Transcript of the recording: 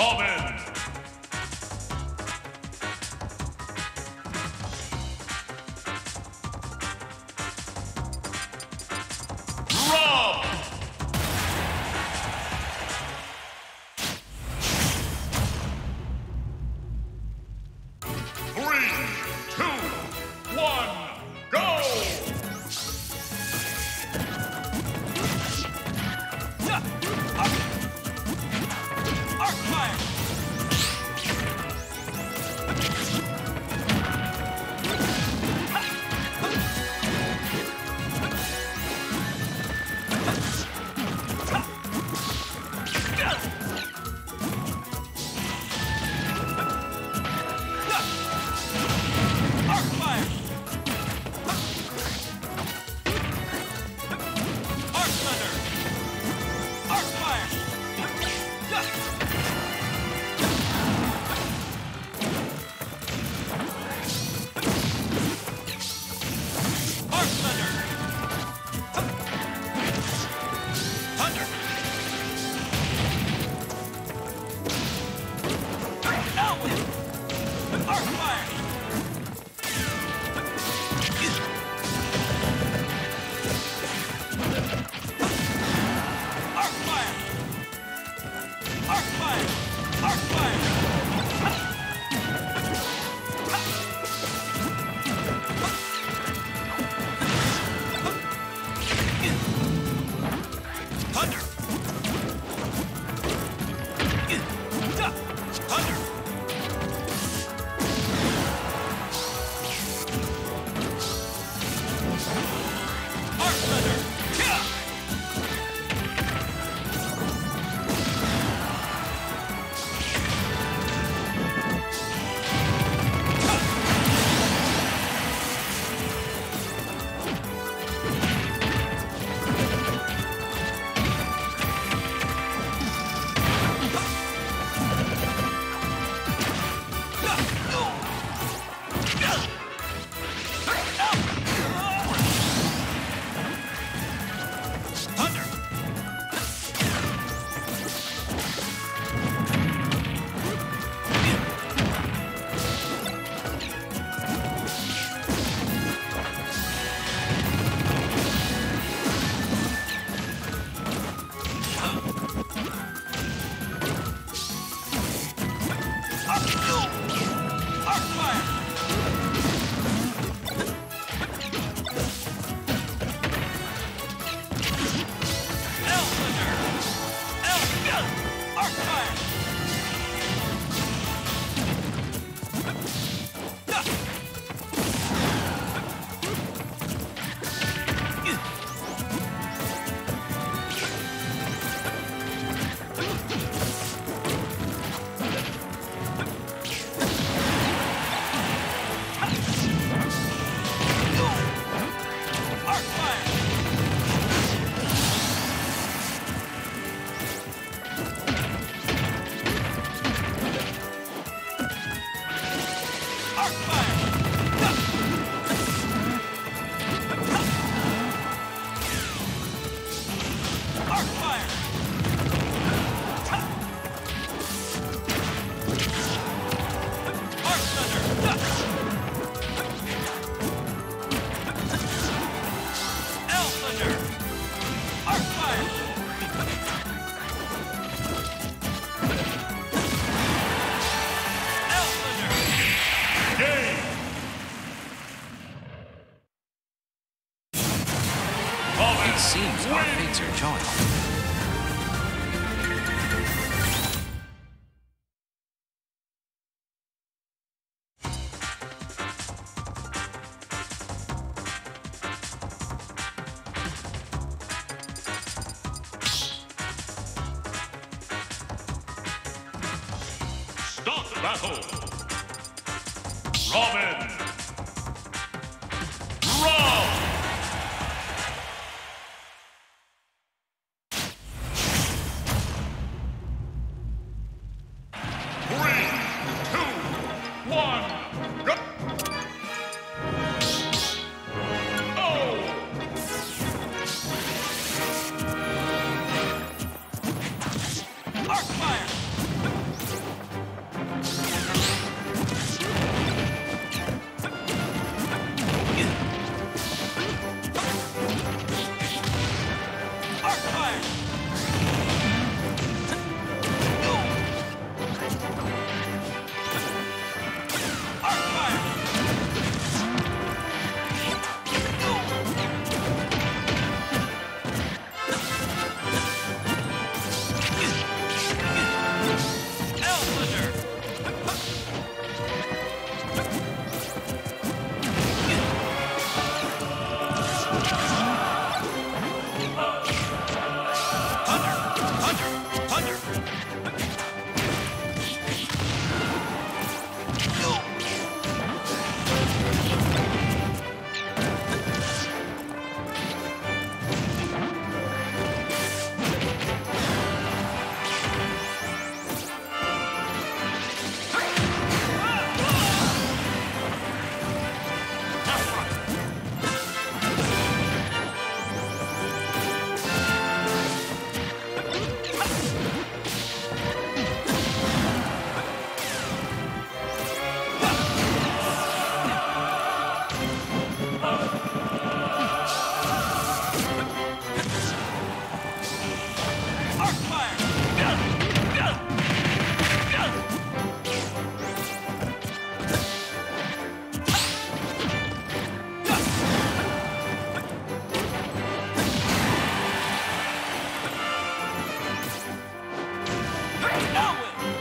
Robin. Start battle. Robin. Rob. Three, two, one, Elwin! Arcfire!